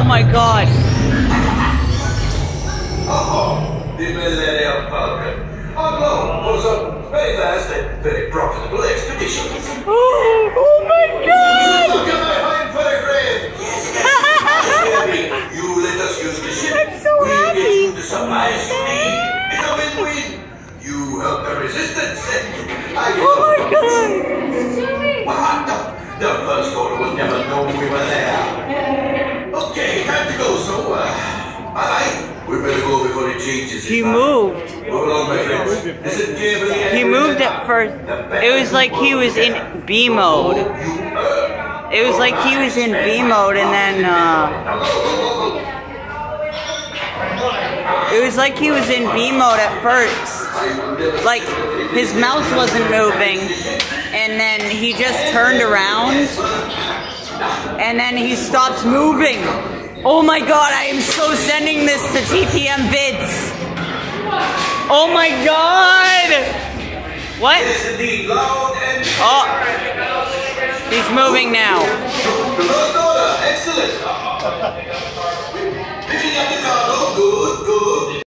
Oh my god. Oh, the Millennium Falcon. On loan for some very fast and very profitable expeditions. Oh, oh my god! Look at my fine furry friend. Yes, You let us use the ship. I'm so we'll happy. get you the supplies you need. It's a win-win. You help the resistance and I get Oh my some god! What? The, the first order will never know we were there. Okay, time to go, so, uh, bye-bye. We better go before it changes. He moved. Move along, my friends. Listen carefully. He moved at first. It was like he was in B mode. It was like he was in B mode and then, uh, it was like he was in B mode at first. Like, his mouth wasn't moving, and then he just turned around, and then he stopped moving. Oh my god, I am so sending this to TPM vids. Oh my god! What? Yes, indeed, loud and Oh, he's moving now.